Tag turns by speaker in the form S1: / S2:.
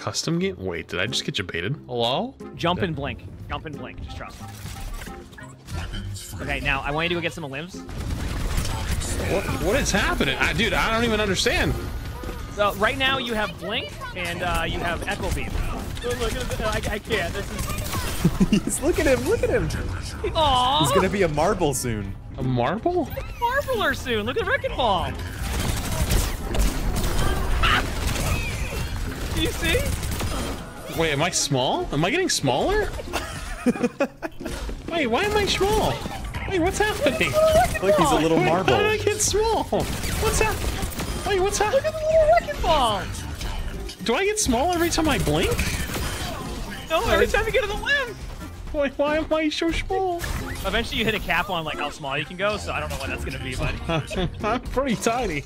S1: Custom game? Wait, did I just get you baited? Hello?
S2: Jump and blink. Jump and blink. Just trust me. Okay, now I want you to go get some limbs.
S1: What, what is happening? I, dude, I don't even understand.
S2: So right now you have blink and uh, you have echo beam. Oh, Look at this. I, I can't. This is.
S3: He's look at him, look at him.
S2: Aww.
S3: He's gonna be a marble soon.
S1: A marble?
S2: Marbler soon. Look at Wrecking Ball. Do you see?
S1: Wait, am I small? Am I getting smaller? Wait, why am I small? Wait, what's happening?
S3: Look, he's a little
S1: Wait,
S3: marble.
S1: How did I get small? What's that? Wait, what's happening?
S2: Look at the little Wrecking Ball.
S1: Do I get small every time I blink?
S2: No, every time you get to the limb.
S1: Wait, why am I so small?
S2: Eventually you hit a cap on like how small you can go, so I don't know what that's gonna be, but
S1: I'm pretty tiny.